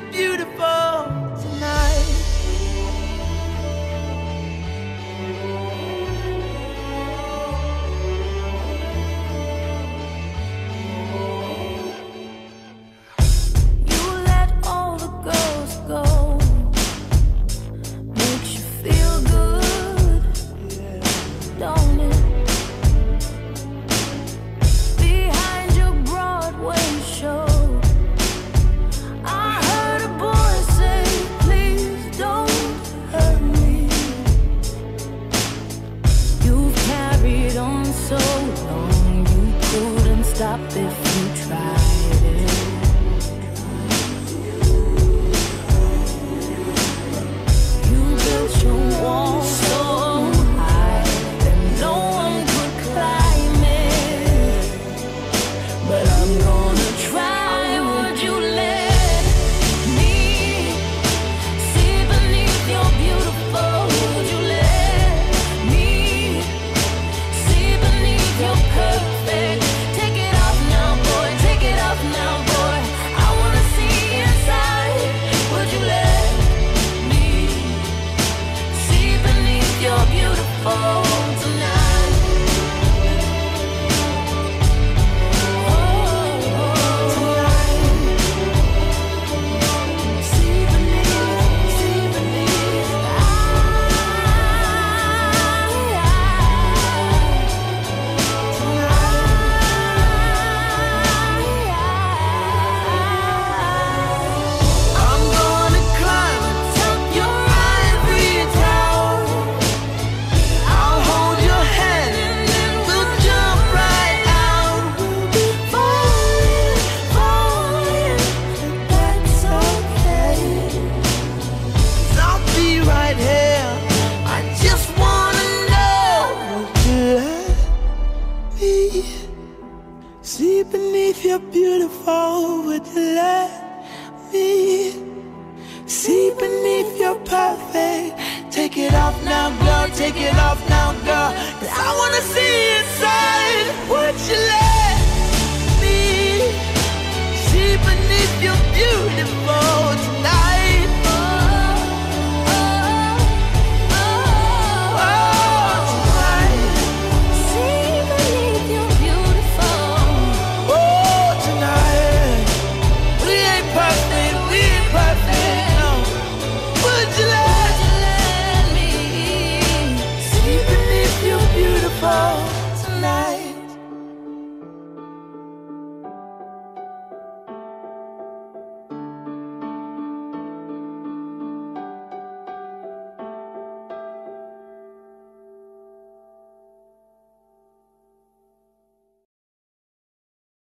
beneath your stop if you tried let me see beneath your perfect? Take it off now, girl. Take it off